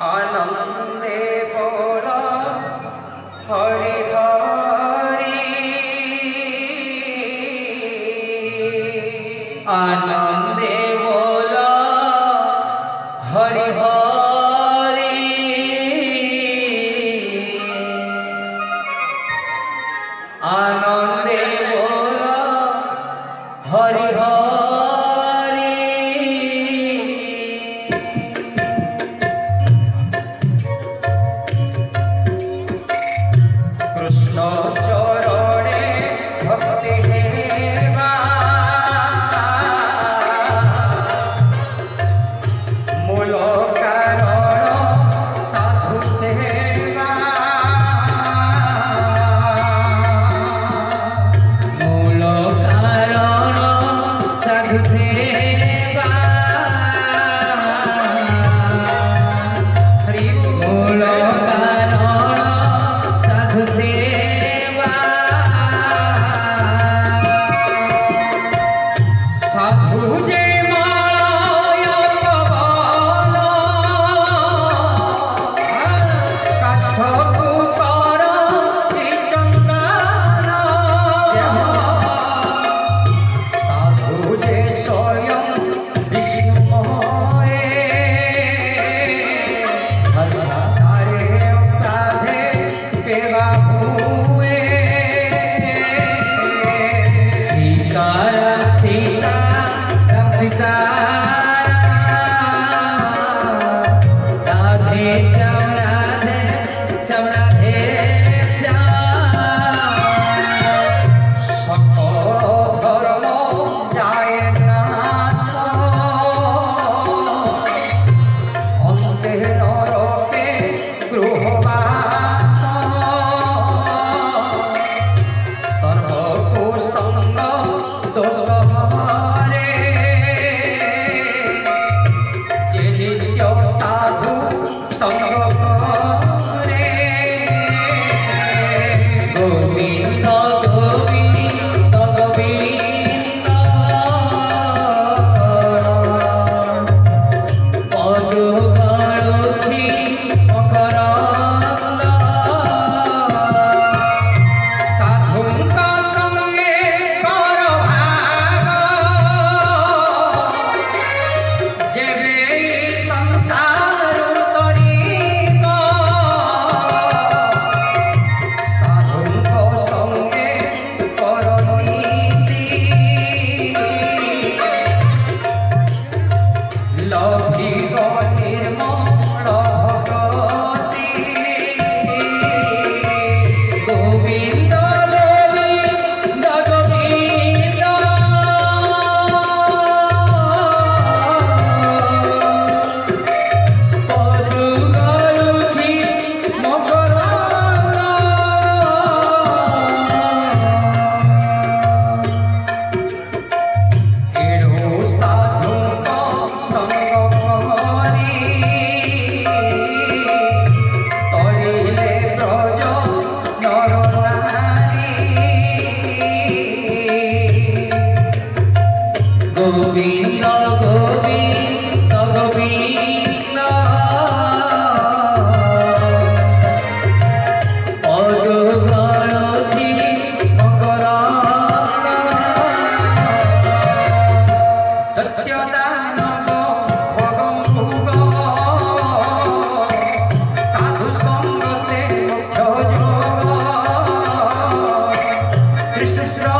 আনন্দে বড় হরি হরি। আনন্দে বল হরি হরি। আনন্দে বল হরি হরি। Krishna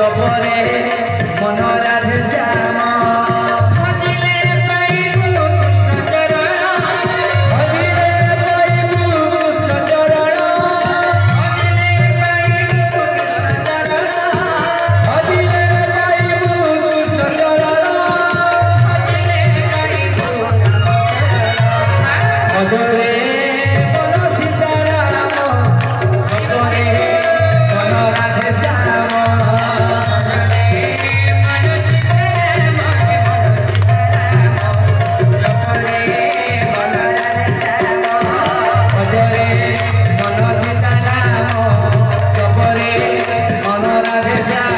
জপরে মনোরাধ শ্যামা Adore. 감사합니다.